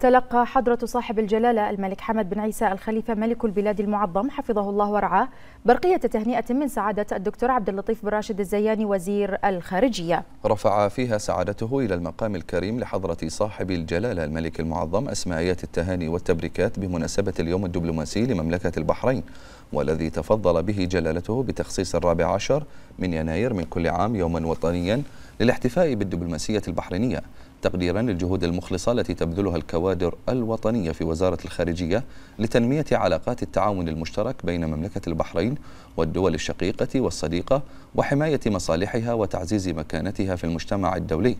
تلقى حضرة صاحب الجلالة الملك حمد بن عيسى الخليفة ملك البلاد المعظم حفظه الله ورعاه برقية تهنئة من سعادة الدكتور عبد اللطيف بن راشد الزياني وزير الخارجية. رفع فيها سعادته إلى المقام الكريم لحضرة صاحب الجلالة الملك المعظم أسماءيات التهاني والتبريكات بمناسبة اليوم الدبلوماسي لمملكة البحرين والذي تفضل به جلالته بتخصيص الرابع عشر من يناير من كل عام يوما وطنيا للاحتفاء بالدبلوماسية البحرينية تقديرا للجهود المخلصة التي تبذلها الكوادر الوطنية في وزارة الخارجية لتنمية علاقات التعاون المشترك بين مملكة البحرين والدول الشقيقة والصديقة وحماية مصالحها وتعزيز مكانتها في المجتمع الدولي.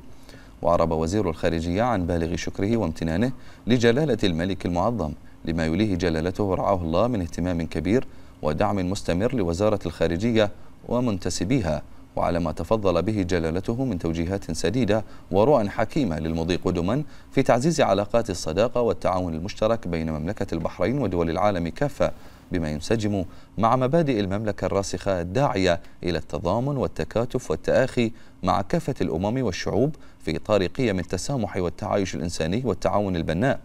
وعرب وزير الخارجية عن بالغ شكره وامتنانه لجلالة الملك المعظم لما يليه جلالته رعاه الله من اهتمام كبير ودعم مستمر لوزارة الخارجية ومنتسبيها وعلى ما تفضل به جلالته من توجيهات سديدة ورؤى حكيمة للمضي قدما في تعزيز علاقات الصداقة والتعاون المشترك بين مملكة البحرين ودول العالم كافة بما ينسجم مع مبادئ المملكة الراسخة الداعية إلى التضامن والتكاتف والتآخي مع كافة الأمم والشعوب في إطار قيم التسامح والتعايش الإنساني والتعاون البناء.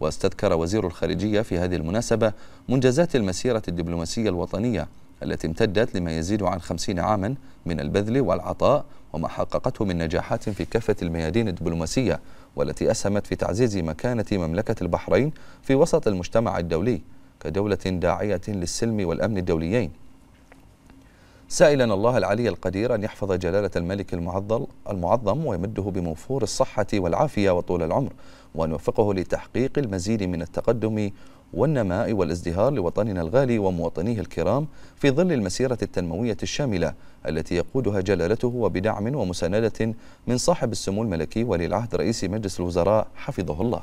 واستذكر وزير الخارجية في هذه المناسبة منجزات المسيرة الدبلوماسية الوطنية التي امتدت لما يزيد عن خمسين عاما من البذل والعطاء وما حققته من نجاحات في كافة الميادين الدبلوماسية والتي أسهمت في تعزيز مكانة مملكة البحرين في وسط المجتمع الدولي كدولة داعية للسلم والأمن الدوليين. سائلا الله العلي القدير أن يحفظ جلالة الملك المعظم, المعظم ويمده بموفور الصحة والعافية وطول العمر وأن يوفقه لتحقيق المزيد من التقدم والنماء والازدهار لوطننا الغالي ومواطنيه الكرام في ظل المسيرة التنموية الشاملة التي يقودها جلالته وبدعم ومساندة من صاحب السمو الملكي ولي العهد رئيس مجلس الوزراء حفظه الله.